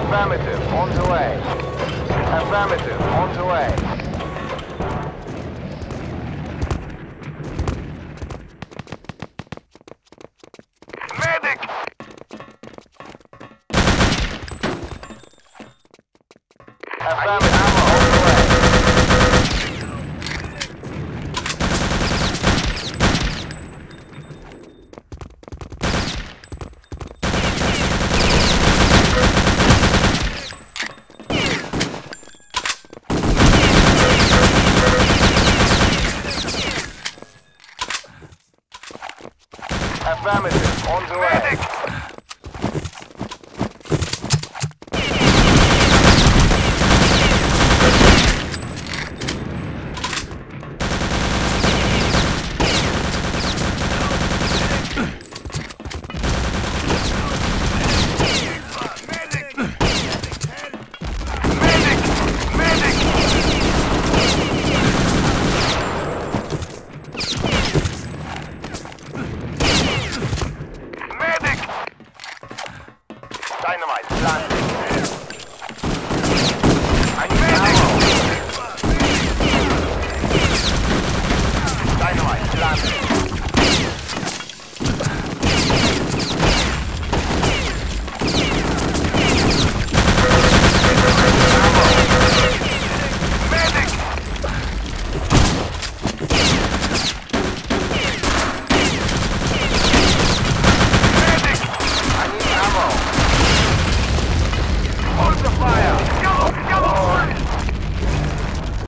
Affirmative, on the way. Affirmative, on the way. Medic! Affirmative, on the way. Affirmative, on the way. Medic! Dynamite, planted.